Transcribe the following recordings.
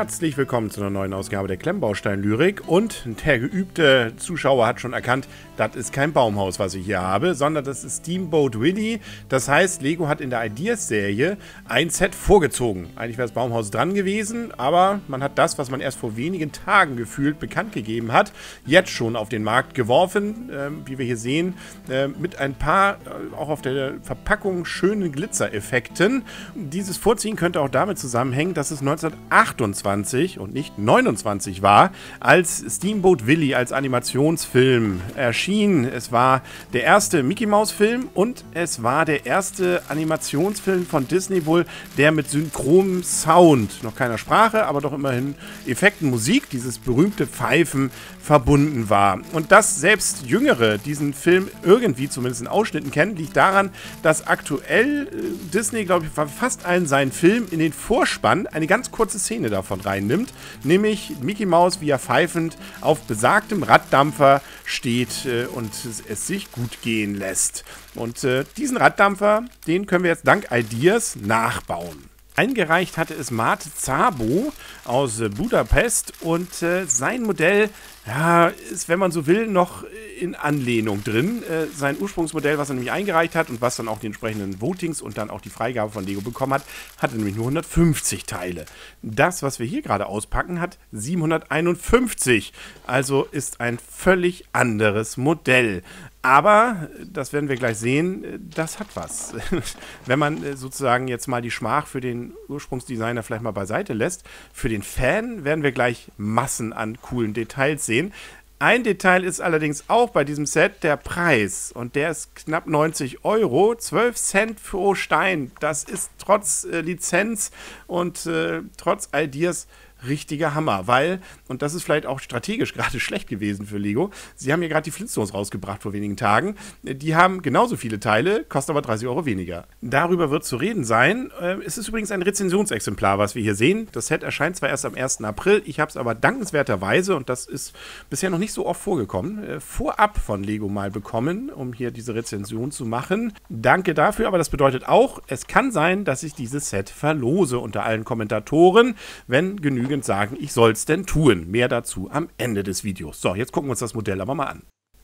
Herzlich willkommen zu einer neuen Ausgabe der Klemmbaustein-Lyrik. Und der geübte Zuschauer hat schon erkannt, das ist kein Baumhaus, was ich hier habe, sondern das ist Steamboat Willie. Das heißt, Lego hat in der Ideas-Serie ein Set vorgezogen. Eigentlich wäre das Baumhaus dran gewesen, aber man hat das, was man erst vor wenigen Tagen gefühlt bekannt gegeben hat, jetzt schon auf den Markt geworfen. Äh, wie wir hier sehen, äh, mit ein paar, äh, auch auf der Verpackung, schönen Glitzereffekten. Dieses Vorziehen könnte auch damit zusammenhängen, dass es 1928 28 und nicht 29 war, als Steamboat Willie als Animationsfilm erschien. Es war der erste Mickey Mouse Film und es war der erste Animationsfilm von Disney wohl, der mit synchronem Sound, noch keiner Sprache, aber doch immerhin Effekten, Musik, dieses berühmte Pfeifen verbunden war. Und dass selbst Jüngere diesen Film irgendwie zumindest in Ausschnitten kennen, liegt daran, dass aktuell äh, Disney, glaube ich, fast allen seinen Film in den Vorspann eine ganz kurze Szene davon reinnimmt, nämlich Mickey Mouse, wie er pfeifend auf besagtem Raddampfer steht äh, und es sich gut gehen lässt. Und äh, diesen Raddampfer, den können wir jetzt dank Ideas nachbauen. Eingereicht hatte es Mate Zabo aus Budapest und äh, sein Modell ja, ist, wenn man so will, noch in Anlehnung drin. Äh, sein Ursprungsmodell, was er nämlich eingereicht hat und was dann auch die entsprechenden Votings und dann auch die Freigabe von Lego bekommen hat, hatte nämlich nur 150 Teile. Das, was wir hier gerade auspacken, hat 751. Also ist ein völlig anderes Modell. Aber, das werden wir gleich sehen, das hat was. Wenn man äh, sozusagen jetzt mal die Schmach für den Ursprungsdesigner vielleicht mal beiseite lässt, für den Fan werden wir gleich Massen an coolen Details sehen. Ein Detail ist allerdings auch bei diesem Set der Preis. Und der ist knapp 90 Euro, 12 Cent pro Stein. Das ist trotz äh, Lizenz und äh, trotz Ideas richtiger Hammer, weil, und das ist vielleicht auch strategisch gerade schlecht gewesen für Lego, sie haben ja gerade die Flintstones rausgebracht vor wenigen Tagen. Die haben genauso viele Teile, kosten aber 30 Euro weniger. Darüber wird zu reden sein. Äh, es ist übrigens ein Rezensionsexemplar, was wir hier sehen. Das Set erscheint zwar erst am 1. April, ich habe es aber dankenswerterweise, und das ist bisher noch nicht so oft vorgekommen, äh, vorab von Lego mal bekommen, um hier diese Rezension zu machen. Danke dafür, aber das bedeutet auch, es kann sein, dass ich dieses Set verlose unter allen Kommentatoren, wenn genügend genügend sagen, ich soll es denn tun. Mehr dazu am Ende des Videos. So, jetzt gucken wir uns das Modell aber mal an.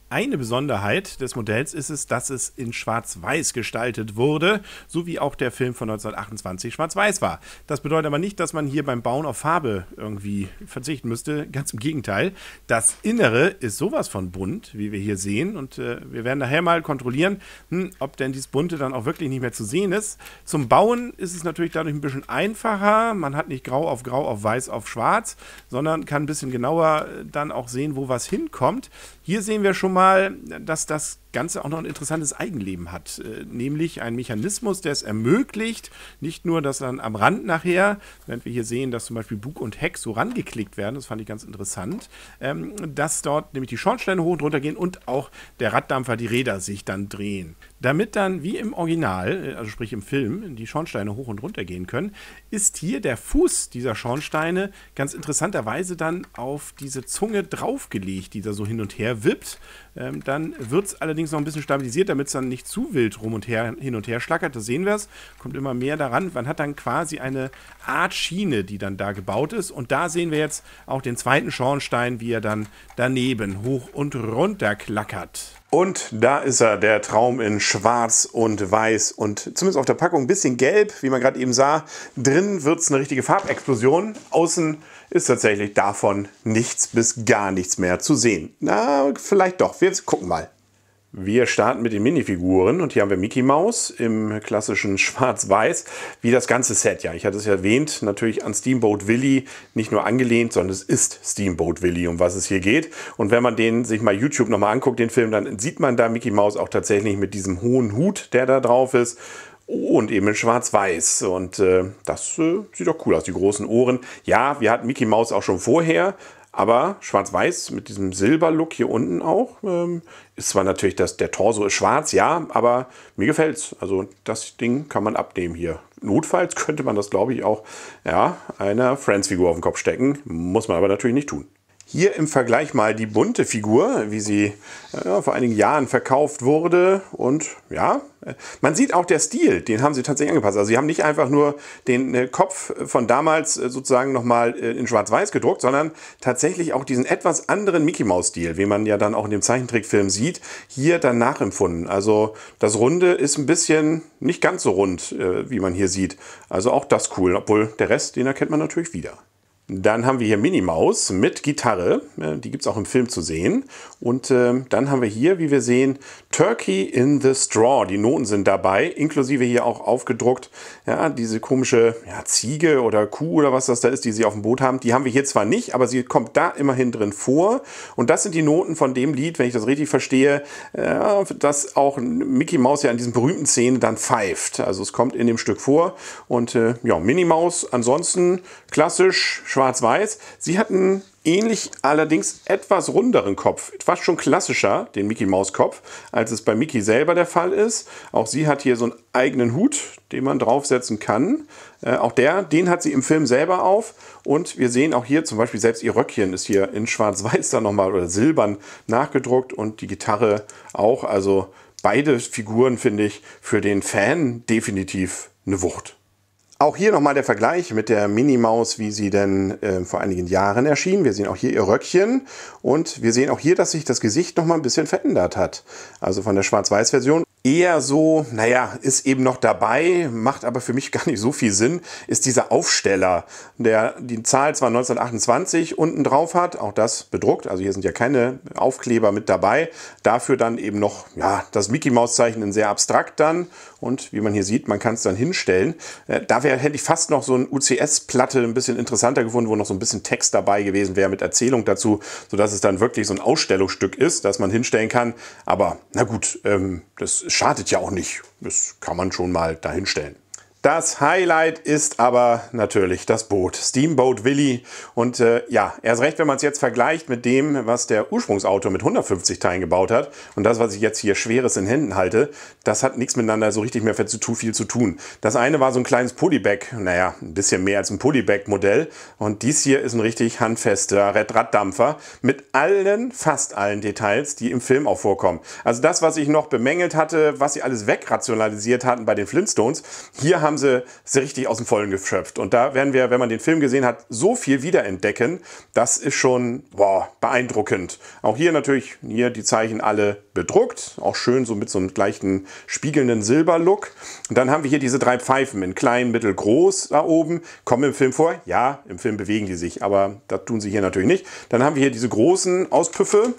Eine Besonderheit des Modells ist es, dass es in Schwarz-Weiß gestaltet wurde, so wie auch der Film von 1928 Schwarz-Weiß war. Das bedeutet aber nicht, dass man hier beim Bauen auf Farbe irgendwie verzichten müsste. Ganz im Gegenteil. Das Innere ist sowas von bunt, wie wir hier sehen. Und äh, wir werden nachher mal kontrollieren, hm, ob denn dieses Bunte dann auch wirklich nicht mehr zu sehen ist. Zum Bauen ist es natürlich dadurch ein bisschen einfacher. Man hat nicht grau auf grau auf weiß auf schwarz, sondern kann ein bisschen genauer äh, dann auch sehen, wo was hinkommt. Hier sehen wir schon mal, dass das Ganze auch noch ein interessantes Eigenleben hat. Äh, nämlich ein Mechanismus, der es ermöglicht, nicht nur, dass dann am Rand nachher, während wir hier sehen, dass zum Beispiel Bug und Heck so rangeklickt werden, das fand ich ganz interessant, ähm, dass dort nämlich die Schornsteine hoch und runter gehen und auch der Raddampfer, die Räder sich dann drehen. Damit dann, wie im Original, äh, also sprich im Film, die Schornsteine hoch und runter gehen können, ist hier der Fuß dieser Schornsteine ganz interessanterweise dann auf diese Zunge draufgelegt, die da so hin und her wippt. Ähm, dann wird es allerdings noch ein bisschen stabilisiert, damit es dann nicht zu wild rum und her, hin und her schlackert. Das sehen wir es. Kommt immer mehr daran. Man hat dann quasi eine Art Schiene, die dann da gebaut ist. Und da sehen wir jetzt auch den zweiten Schornstein, wie er dann daneben hoch und runter klackert. Und da ist er, der Traum in schwarz und weiß und zumindest auf der Packung ein bisschen gelb, wie man gerade eben sah. Drin wird es eine richtige Farbexplosion. Außen ist tatsächlich davon nichts bis gar nichts mehr zu sehen. Na, vielleicht doch. Wir gucken mal. Wir starten mit den Minifiguren und hier haben wir Mickey Mouse im klassischen Schwarz-Weiß, wie das ganze Set. Ja, ich hatte es ja erwähnt, natürlich an Steamboat Willie nicht nur angelehnt, sondern es ist Steamboat Willie, um was es hier geht. Und wenn man den sich mal YouTube nochmal anguckt, den Film, dann sieht man da Mickey Mouse auch tatsächlich mit diesem hohen Hut, der da drauf ist. Und eben in Schwarz-Weiß. Und äh, das äh, sieht doch cool aus, die großen Ohren. Ja, wir hatten Mickey Mouse auch schon vorher, aber schwarz-weiß mit diesem Silberlook hier unten auch. Ähm, ist zwar natürlich, dass der Torso ist schwarz, ja, aber mir gefällt es. Also das Ding kann man abnehmen hier. Notfalls könnte man das, glaube ich, auch ja, einer Friends-Figur auf den Kopf stecken. Muss man aber natürlich nicht tun. Hier im Vergleich mal die bunte Figur, wie sie äh, vor einigen Jahren verkauft wurde. Und ja, man sieht auch der Stil, den haben sie tatsächlich angepasst. Also sie haben nicht einfach nur den äh, Kopf von damals äh, sozusagen nochmal äh, in Schwarz-Weiß gedruckt, sondern tatsächlich auch diesen etwas anderen Mickey-Maus-Stil, wie man ja dann auch in dem Zeichentrickfilm sieht, hier dann nachempfunden. Also das Runde ist ein bisschen nicht ganz so rund, äh, wie man hier sieht. Also auch das cool, obwohl der Rest, den erkennt man natürlich wieder. Dann haben wir hier Minimaus mit Gitarre, die gibt es auch im Film zu sehen. Und äh, dann haben wir hier, wie wir sehen, Turkey in the Straw. Die Noten sind dabei, inklusive hier auch aufgedruckt, ja, diese komische ja, Ziege oder Kuh oder was das da ist, die sie auf dem Boot haben. Die haben wir hier zwar nicht, aber sie kommt da immerhin drin vor. Und das sind die Noten von dem Lied, wenn ich das richtig verstehe, äh, dass auch Mickey Mouse ja in diesen berühmten Szenen dann pfeift. Also es kommt in dem Stück vor. Und äh, ja, Minnie Maus ansonsten klassisch schwarz-weiß. Sie hatten ähnlich allerdings etwas runderen Kopf, fast schon klassischer, den Mickey Maus Kopf, als es bei Mickey selber der Fall ist. Auch sie hat hier so einen eigenen Hut, den man draufsetzen kann. Äh, auch der, den hat sie im Film selber auf. Und wir sehen auch hier zum Beispiel selbst ihr Röckchen ist hier in schwarz-weiß dann nochmal oder silbern nachgedruckt und die Gitarre auch. Also beide Figuren finde ich für den Fan definitiv eine Wucht. Auch hier nochmal der Vergleich mit der Minimaus, wie sie denn äh, vor einigen Jahren erschien. Wir sehen auch hier ihr Röckchen und wir sehen auch hier, dass sich das Gesicht nochmal ein bisschen verändert hat. Also von der Schwarz-Weiß-Version eher so, naja, ist eben noch dabei, macht aber für mich gar nicht so viel Sinn, ist dieser Aufsteller, der die Zahl zwar 1928 unten drauf hat, auch das bedruckt, also hier sind ja keine Aufkleber mit dabei, dafür dann eben noch, ja, das Mickey-Maus-Zeichen in sehr abstrakt dann und wie man hier sieht, man kann es dann hinstellen. Äh, da wär, hätte ich fast noch so ein UCS-Platte ein bisschen interessanter gefunden, wo noch so ein bisschen Text dabei gewesen wäre mit Erzählung dazu, sodass es dann wirklich so ein Ausstellungsstück ist, das man hinstellen kann. Aber na gut, ähm, das schadet ja auch nicht. Das kann man schon mal dahinstellen. Das Highlight ist aber natürlich das Boot, Steamboat Willy. Und äh, ja, erst recht, wenn man es jetzt vergleicht mit dem, was der Ursprungsautor mit 150 Teilen gebaut hat und das, was ich jetzt hier Schweres in Händen halte, das hat nichts miteinander so richtig mehr viel zu tun. Das eine war so ein kleines Polybag, naja, ein bisschen mehr als ein Polybag-Modell. Und dies hier ist ein richtig handfester Raddampfer mit allen, fast allen Details, die im Film auch vorkommen. Also das, was ich noch bemängelt hatte, was sie alles wegrationalisiert hatten bei den Flintstones, hier haben haben sie, sie richtig aus dem Vollen geschöpft. Und da werden wir, wenn man den Film gesehen hat, so viel wiederentdecken. Das ist schon boah, beeindruckend. Auch hier natürlich, hier die Zeichen alle bedruckt. Auch schön so mit so einem gleichen spiegelnden Silberlook. Und dann haben wir hier diese drei Pfeifen in klein, mittel, groß da oben. Kommen im Film vor? Ja, im Film bewegen die sich, aber das tun sie hier natürlich nicht. Dann haben wir hier diese großen Auspüffe,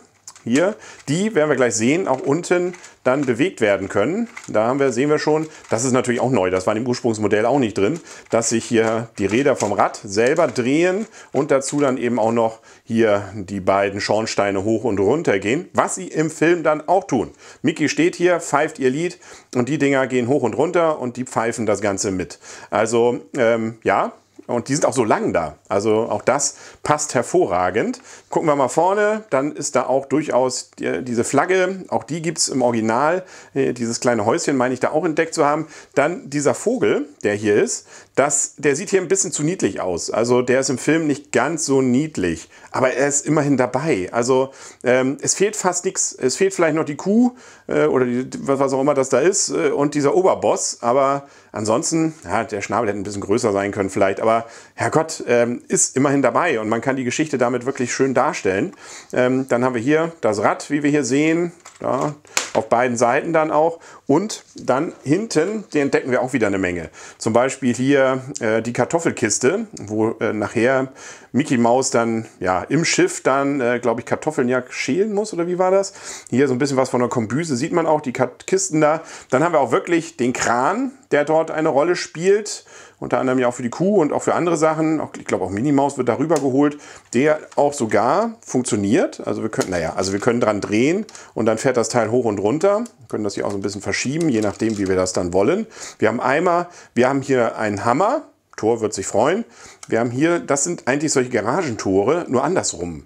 hier, die werden wir gleich sehen, auch unten dann bewegt werden können. Da haben wir, sehen wir schon, das ist natürlich auch neu, das war im Ursprungsmodell auch nicht drin, dass sich hier die Räder vom Rad selber drehen und dazu dann eben auch noch hier die beiden Schornsteine hoch und runter gehen, was sie im Film dann auch tun. Mickey steht hier, pfeift ihr Lied und die Dinger gehen hoch und runter und die pfeifen das Ganze mit. Also ähm, ja, und die sind auch so lang da. Also auch das passt hervorragend. Gucken wir mal vorne, dann ist da auch durchaus die, diese Flagge. Auch die gibt es im Original. Äh, dieses kleine Häuschen meine ich da auch entdeckt zu haben. Dann dieser Vogel, der hier ist, das, der sieht hier ein bisschen zu niedlich aus. Also der ist im Film nicht ganz so niedlich, aber er ist immerhin dabei. Also ähm, es fehlt fast nichts. Es fehlt vielleicht noch die Kuh äh, oder die, was auch immer das da ist äh, und dieser Oberboss. Aber ansonsten, ja, der Schnabel hätte ein bisschen größer sein können vielleicht. Aber Herrgott, ähm, ist immerhin dabei und man kann die Geschichte damit wirklich schön darstellen. Ähm, dann haben wir hier das Rad, wie wir hier sehen. Ja, auf beiden Seiten dann auch. Und dann hinten, den entdecken wir auch wieder eine Menge. Zum Beispiel hier äh, die Kartoffelkiste, wo äh, nachher Mickey Maus dann ja im Schiff dann, äh, glaube ich, Kartoffeln ja schälen muss oder wie war das? Hier so ein bisschen was von der Kombüse sieht man auch, die Kisten da. Dann haben wir auch wirklich den Kran, der dort eine Rolle spielt unter anderem ja auch für die Kuh und auch für andere Sachen. Auch, ich glaube auch Minimaus wird darüber geholt, der auch sogar funktioniert. Also wir können, naja, also wir können dran drehen und dann fährt das Teil hoch und runter. Wir können das hier auch so ein bisschen verschieben, je nachdem, wie wir das dann wollen. Wir haben einmal, wir haben hier einen Hammer. Tor wird sich freuen. Wir haben hier, das sind eigentlich solche Garagentore, nur andersrum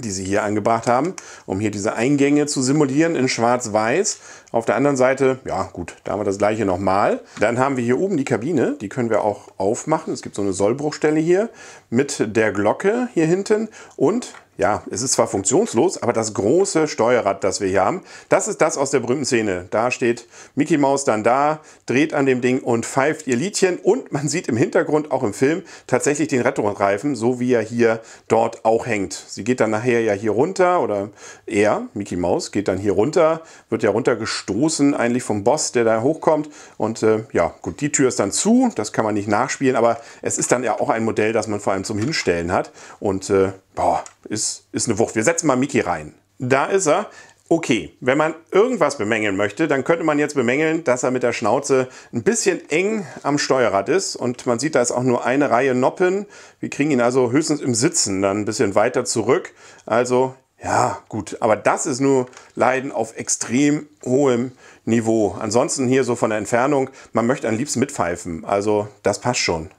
die sie hier angebracht haben, um hier diese Eingänge zu simulieren in schwarz-weiß. Auf der anderen Seite, ja gut, da haben wir das gleiche nochmal. Dann haben wir hier oben die Kabine, die können wir auch aufmachen. Es gibt so eine Sollbruchstelle hier mit der Glocke hier hinten und ja, es ist zwar funktionslos, aber das große Steuerrad, das wir hier haben, das ist das aus der berühmten Szene. Da steht Mickey Mouse dann da, dreht an dem Ding und pfeift ihr Liedchen und man sieht im Hintergrund, auch im Film, tatsächlich den Rettungsreifen, so wie er hier dort auch hängt. Sie geht dann nachher ja hier runter oder er, Mickey Mouse, geht dann hier runter, wird ja runtergestoßen eigentlich vom Boss, der da hochkommt und äh, ja, gut, die Tür ist dann zu, das kann man nicht nachspielen, aber es ist dann ja auch ein Modell, das man vor allem zum Hinstellen hat und äh, boah, ist, ist eine Wucht. Wir setzen mal Mickey rein. Da ist er. Okay, wenn man irgendwas bemängeln möchte, dann könnte man jetzt bemängeln, dass er mit der Schnauze ein bisschen eng am Steuerrad ist. Und man sieht, da ist auch nur eine Reihe Noppen. Wir kriegen ihn also höchstens im Sitzen dann ein bisschen weiter zurück. Also ja, gut. Aber das ist nur Leiden auf extrem hohem Niveau. Ansonsten hier so von der Entfernung, man möchte am liebsten mitpfeifen. Also das passt schon.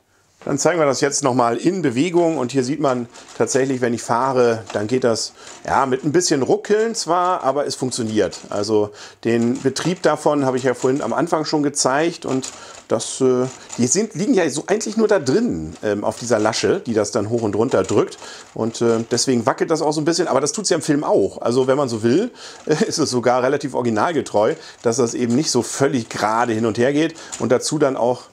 Dann zeigen wir das jetzt nochmal in Bewegung. Und hier sieht man tatsächlich, wenn ich fahre, dann geht das ja mit ein bisschen Ruckeln zwar, aber es funktioniert. Also den Betrieb davon habe ich ja vorhin am Anfang schon gezeigt. Und das, äh, die sind, liegen ja so eigentlich nur da drin ähm, auf dieser Lasche, die das dann hoch und runter drückt. Und äh, deswegen wackelt das auch so ein bisschen, aber das tut es ja im Film auch. Also wenn man so will, ist es sogar relativ originalgetreu, dass das eben nicht so völlig gerade hin und her geht. Und dazu dann auch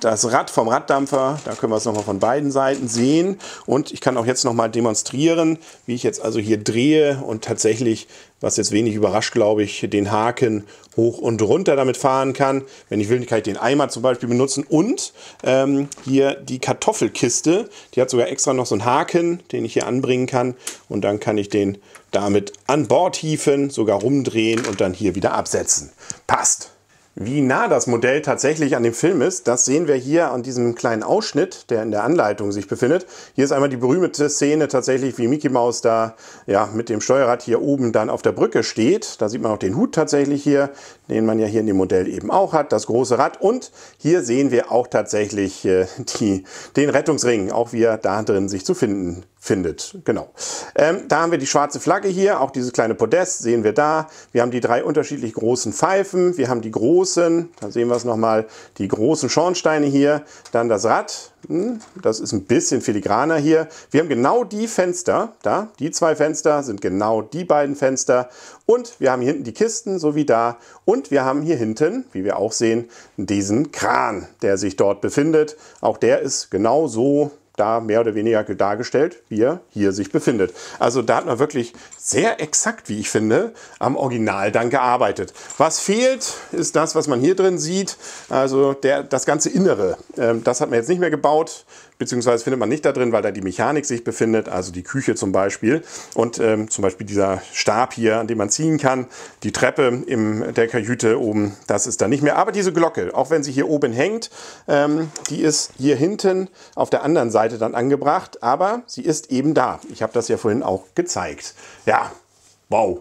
das Rad vom Raddampfer, da können wir es nochmal von beiden Seiten sehen. Und ich kann auch jetzt nochmal demonstrieren, wie ich jetzt also hier drehe und tatsächlich, was jetzt wenig überrascht, glaube ich, den Haken hoch und runter damit fahren kann. Wenn ich will, kann ich den Eimer zum Beispiel benutzen. Und ähm, hier die Kartoffelkiste, die hat sogar extra noch so einen Haken, den ich hier anbringen kann. Und dann kann ich den damit an Bord hieven, sogar rumdrehen und dann hier wieder absetzen. Passt! Wie nah das Modell tatsächlich an dem Film ist, das sehen wir hier an diesem kleinen Ausschnitt, der in der Anleitung sich befindet. Hier ist einmal die berühmte Szene tatsächlich, wie Mickey Mouse da ja, mit dem Steuerrad hier oben dann auf der Brücke steht. Da sieht man auch den Hut tatsächlich hier, den man ja hier in dem Modell eben auch hat, das große Rad. Und hier sehen wir auch tatsächlich äh, die, den Rettungsring, auch wie er da drin sich zu finden findet. Genau. Ähm, da haben wir die schwarze Flagge hier, auch dieses kleine Podest sehen wir da. Wir haben die drei unterschiedlich großen Pfeifen. Wir haben die großen, da sehen wir es nochmal, die großen Schornsteine hier. Dann das Rad, hm, das ist ein bisschen filigraner hier. Wir haben genau die Fenster, da, die zwei Fenster sind genau die beiden Fenster. Und wir haben hier hinten die Kisten, so wie da. Und wir haben hier hinten, wie wir auch sehen, diesen Kran, der sich dort befindet. Auch der ist genau so da mehr oder weniger dargestellt, wie er hier sich befindet. Also da hat man wirklich sehr exakt, wie ich finde, am Original dann gearbeitet. Was fehlt, ist das, was man hier drin sieht, also der, das ganze Innere. Ähm, das hat man jetzt nicht mehr gebaut beziehungsweise findet man nicht da drin, weil da die Mechanik sich befindet, also die Küche zum Beispiel und ähm, zum Beispiel dieser Stab hier, an dem man ziehen kann, die Treppe in der Kajüte oben, das ist da nicht mehr. Aber diese Glocke, auch wenn sie hier oben hängt, ähm, die ist hier hinten auf der anderen Seite dann angebracht, aber sie ist eben da. Ich habe das ja vorhin auch gezeigt. Ja, wow,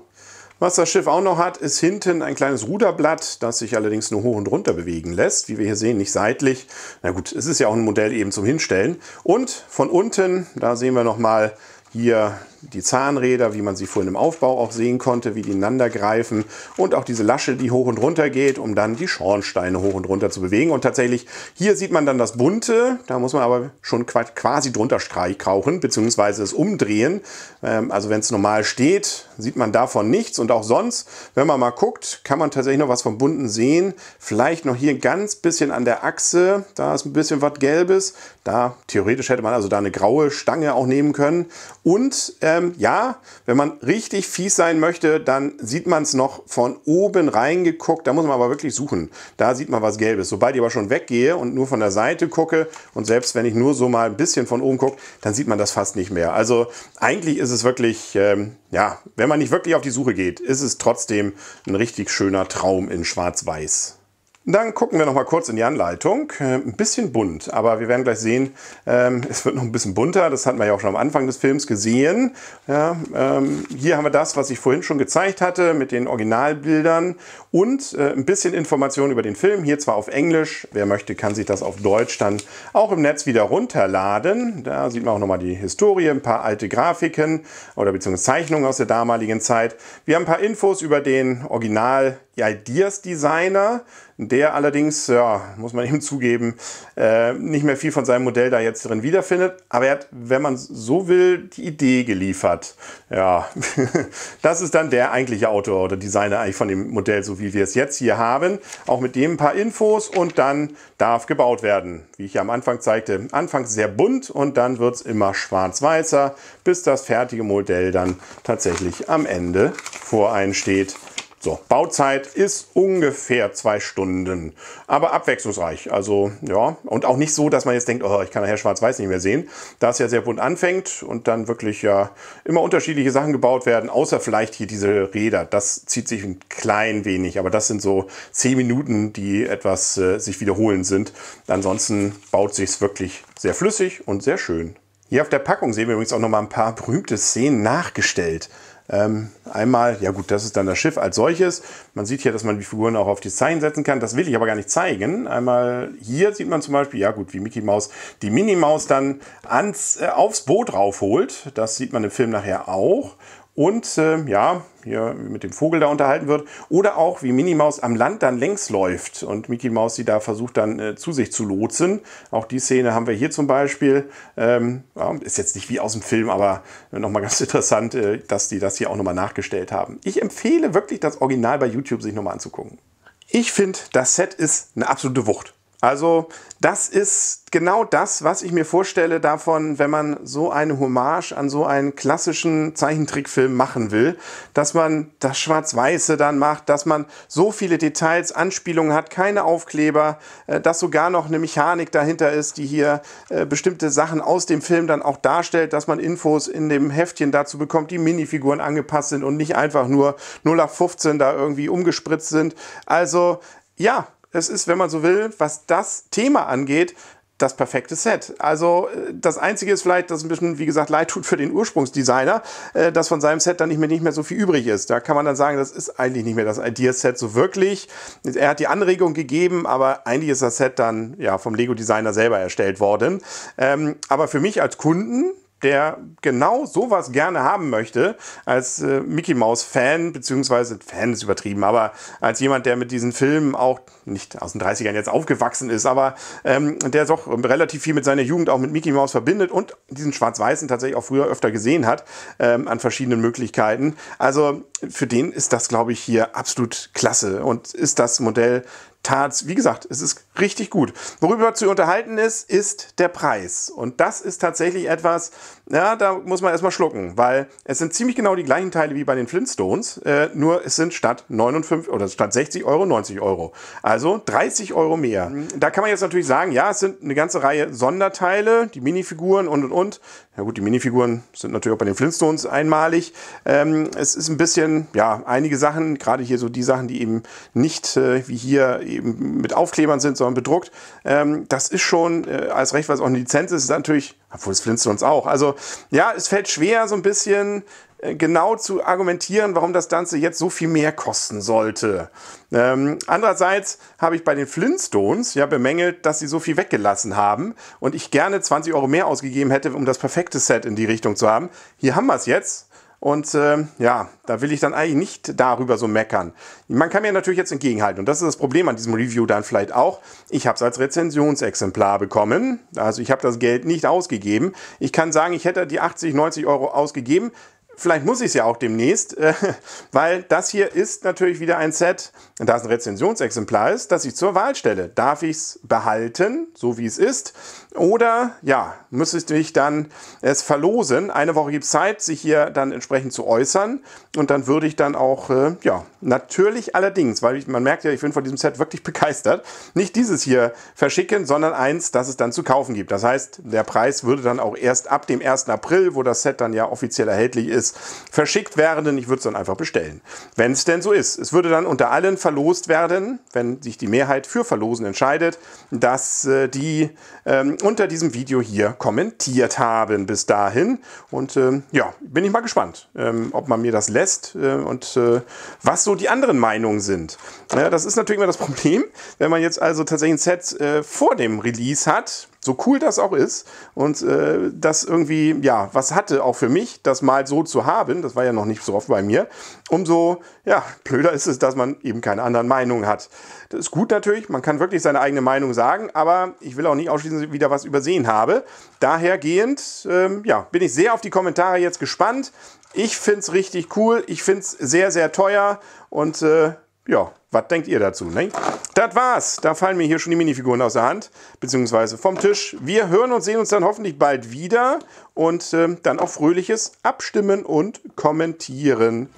was das Schiff auch noch hat, ist hinten ein kleines Ruderblatt, das sich allerdings nur hoch und runter bewegen lässt. Wie wir hier sehen, nicht seitlich. Na gut, es ist ja auch ein Modell eben zum Hinstellen. Und von unten, da sehen wir nochmal hier die Zahnräder, wie man sie vorhin im Aufbau auch sehen konnte, wie die ineinander greifen und auch diese Lasche, die hoch und runter geht, um dann die Schornsteine hoch und runter zu bewegen. Und tatsächlich, hier sieht man dann das Bunte, da muss man aber schon quasi drunter krauchen, beziehungsweise es umdrehen. Ähm, also wenn es normal steht, sieht man davon nichts und auch sonst, wenn man mal guckt, kann man tatsächlich noch was vom Bunten sehen. Vielleicht noch hier ein ganz bisschen an der Achse, da ist ein bisschen was Gelbes. Da theoretisch hätte man also da eine graue Stange auch nehmen können. Und ähm, ja, wenn man richtig fies sein möchte, dann sieht man es noch von oben reingeguckt. Da muss man aber wirklich suchen. Da sieht man was Gelbes. Sobald ich aber schon weggehe und nur von der Seite gucke und selbst wenn ich nur so mal ein bisschen von oben gucke, dann sieht man das fast nicht mehr. Also eigentlich ist es wirklich, ähm, ja, wenn man nicht wirklich auf die Suche geht, ist es trotzdem ein richtig schöner Traum in Schwarz-Weiß. Dann gucken wir noch mal kurz in die Anleitung. Äh, ein bisschen bunt, aber wir werden gleich sehen, ähm, es wird noch ein bisschen bunter. Das hatten wir ja auch schon am Anfang des Films gesehen. Ja, ähm, hier haben wir das, was ich vorhin schon gezeigt hatte mit den Originalbildern und äh, ein bisschen Informationen über den Film. Hier zwar auf Englisch, wer möchte, kann sich das auf Deutsch dann auch im Netz wieder runterladen. Da sieht man auch noch mal die Historie, ein paar alte Grafiken oder beziehungsweise Zeichnungen aus der damaligen Zeit. Wir haben ein paar Infos über den Original Ideas Designer, der allerdings, ja, muss man eben zugeben, äh, nicht mehr viel von seinem Modell da jetzt drin wiederfindet. Aber er hat, wenn man so will, die Idee geliefert. Ja, das ist dann der eigentliche Autor oder Designer eigentlich von dem Modell, so wie wir es jetzt hier haben. Auch mit dem ein paar Infos und dann darf gebaut werden. Wie ich ja am Anfang zeigte, anfangs sehr bunt und dann wird es immer schwarz-weißer, bis das fertige Modell dann tatsächlich am Ende vor einen steht. So, Bauzeit ist ungefähr zwei Stunden, aber abwechslungsreich. Also ja, und auch nicht so, dass man jetzt denkt, oh, ich kann nachher schwarz-weiß nicht mehr sehen. Da es ja sehr bunt anfängt und dann wirklich ja immer unterschiedliche Sachen gebaut werden, außer vielleicht hier diese Räder. Das zieht sich ein klein wenig, aber das sind so zehn Minuten, die etwas äh, sich wiederholen sind. Ansonsten baut sich es wirklich sehr flüssig und sehr schön. Hier auf der Packung sehen wir übrigens auch noch mal ein paar berühmte Szenen nachgestellt. Ähm, einmal, ja gut, das ist dann das Schiff als solches. Man sieht hier, dass man die Figuren auch auf die Zeichen setzen kann. Das will ich aber gar nicht zeigen. Einmal hier sieht man zum Beispiel, ja gut, wie Mickey Mouse die Minnie Maus dann ans, äh, aufs Boot raufholt. Das sieht man im Film nachher auch und äh, ja, hier mit dem Vogel da unterhalten wird. Oder auch, wie Minnie Maus am Land dann längs läuft und Mickey Maus sie da versucht dann äh, zu sich zu lotsen. Auch die Szene haben wir hier zum Beispiel. Ähm, ja, ist jetzt nicht wie aus dem Film, aber nochmal ganz interessant, äh, dass die das hier auch nochmal nachgestellt haben. Ich empfehle wirklich, das Original bei YouTube sich nochmal anzugucken. Ich finde, das Set ist eine absolute Wucht. Also das ist genau das, was ich mir vorstelle davon, wenn man so eine Hommage an so einen klassischen Zeichentrickfilm machen will, dass man das Schwarz-Weiße dann macht, dass man so viele Details, Anspielungen hat, keine Aufkleber, äh, dass sogar noch eine Mechanik dahinter ist, die hier äh, bestimmte Sachen aus dem Film dann auch darstellt, dass man Infos in dem Heftchen dazu bekommt, die Minifiguren angepasst sind und nicht einfach nur 0 auf 15 da irgendwie umgespritzt sind. Also ja, es ist, wenn man so will, was das Thema angeht, das perfekte Set. Also äh, das Einzige ist vielleicht, dass es ein bisschen, wie gesagt, leid tut für den Ursprungsdesigner, äh, dass von seinem Set dann nicht mehr, nicht mehr so viel übrig ist. Da kann man dann sagen, das ist eigentlich nicht mehr das Ideaset so wirklich. Er hat die Anregung gegeben, aber eigentlich ist das Set dann ja vom Lego-Designer selber erstellt worden. Ähm, aber für mich als Kunden, der genau sowas gerne haben möchte, als äh, Mickey Mouse Fan, beziehungsweise Fan ist übertrieben, aber als jemand, der mit diesen Filmen auch nicht aus den 30ern jetzt aufgewachsen ist, aber ähm, der doch relativ viel mit seiner Jugend auch mit Mickey Mouse verbindet und diesen Schwarz-Weißen tatsächlich auch früher öfter gesehen hat, ähm, an verschiedenen Möglichkeiten. Also für den ist das, glaube ich, hier absolut klasse und ist das Modell tat, wie gesagt, es ist richtig gut. Worüber zu unterhalten ist, ist der Preis. Und das ist tatsächlich etwas, ja, da muss man erstmal schlucken, weil es sind ziemlich genau die gleichen Teile wie bei den Flintstones, äh, nur es sind statt 59 oder statt 60 Euro 90 Euro. Also 30 Euro mehr. Da kann man jetzt natürlich sagen, ja, es sind eine ganze Reihe Sonderteile, die Minifiguren und und und. Ja gut, die Minifiguren sind natürlich auch bei den Flintstones einmalig. Ähm, es ist ein bisschen, ja, einige Sachen, gerade hier so die Sachen, die eben nicht äh, wie hier eben mit Aufklebern sind, sondern bedruckt. Ähm, das ist schon äh, als Recht, was auch eine Lizenz ist, ist natürlich, obwohl es Flintstones auch. Also ja, es fällt schwer, so ein bisschen äh, genau zu argumentieren, warum das Ganze jetzt so viel mehr kosten sollte. Ähm, andererseits habe ich bei den Flintstones ja bemängelt, dass sie so viel weggelassen haben und ich gerne 20 Euro mehr ausgegeben hätte, um das perfekte Set in die Richtung zu haben. Hier haben wir es jetzt. Und äh, ja, da will ich dann eigentlich nicht darüber so meckern. Man kann mir natürlich jetzt entgegenhalten. Und das ist das Problem an diesem Review dann vielleicht auch. Ich habe es als Rezensionsexemplar bekommen. Also ich habe das Geld nicht ausgegeben. Ich kann sagen, ich hätte die 80, 90 Euro ausgegeben. Vielleicht muss ich es ja auch demnächst, äh, weil das hier ist natürlich wieder ein Set, da es ein Rezensionsexemplar ist, das ich zur Wahl stelle. Darf ich es behalten, so wie es ist? Oder ja, müsste ich dann es verlosen? Eine Woche gibt es Zeit, sich hier dann entsprechend zu äußern. Und dann würde ich dann auch, äh, ja, natürlich allerdings, weil ich, man merkt ja, ich bin von diesem Set wirklich begeistert, nicht dieses hier verschicken, sondern eins, das es dann zu kaufen gibt. Das heißt, der Preis würde dann auch erst ab dem 1. April, wo das Set dann ja offiziell erhältlich ist, verschickt werden. Ich würde es dann einfach bestellen. Wenn es denn so ist. Es würde dann unter allen verlost werden, wenn sich die Mehrheit für Verlosen entscheidet, dass äh, die ähm, unter diesem Video hier kommentiert haben bis dahin. Und ähm, ja, bin ich mal gespannt, ähm, ob man mir das lässt äh, und äh, was so die anderen Meinungen sind. Ja, das ist natürlich immer das Problem, wenn man jetzt also tatsächlich ein Set äh, vor dem Release hat so cool das auch ist und äh, das irgendwie, ja, was hatte auch für mich, das mal so zu haben, das war ja noch nicht so oft bei mir, umso, ja, blöder ist es, dass man eben keine anderen Meinungen hat. Das ist gut natürlich, man kann wirklich seine eigene Meinung sagen, aber ich will auch nicht ausschließen, dass ich wieder was übersehen habe. Dahergehend, ähm, ja, bin ich sehr auf die Kommentare jetzt gespannt. Ich finde es richtig cool, ich finde es sehr, sehr teuer und äh, ja, was denkt ihr dazu? Ne? Das war's. Da fallen mir hier schon die Minifiguren aus der Hand, beziehungsweise vom Tisch. Wir hören und sehen uns dann hoffentlich bald wieder und äh, dann auch fröhliches Abstimmen und Kommentieren.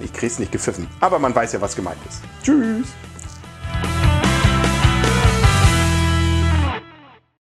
Ich krieg's nicht gepfiffen, aber man weiß ja, was gemeint ist. Tschüss.